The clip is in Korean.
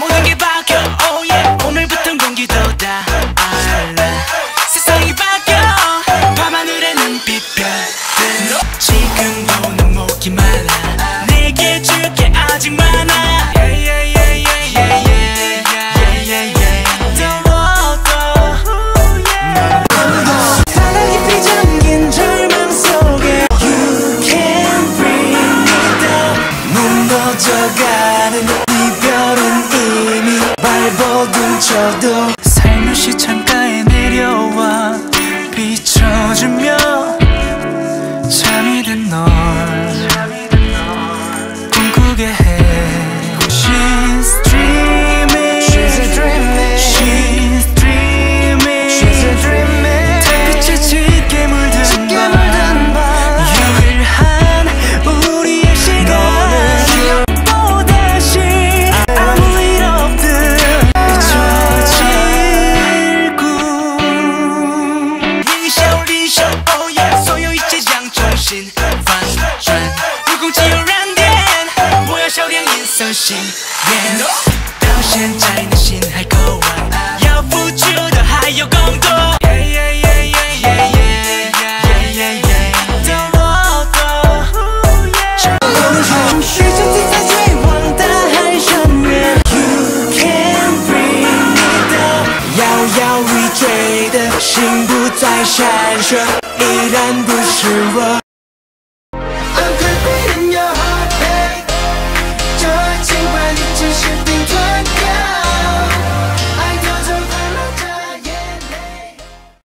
모든 게 바뀌어. Oh yeah. 오늘부턴 공기도 다. 알아. 세상이 바뀌어. 밤하늘의 눈빛별들 지금도 넌 목이 말라 내게 줄게 아직 많아. 더, 쳐도 살며시 창가에 내려와 비춰주며 到现在你心还够温，要付出的还有更多。摇摇欲坠的心不再闪烁，依然不是我。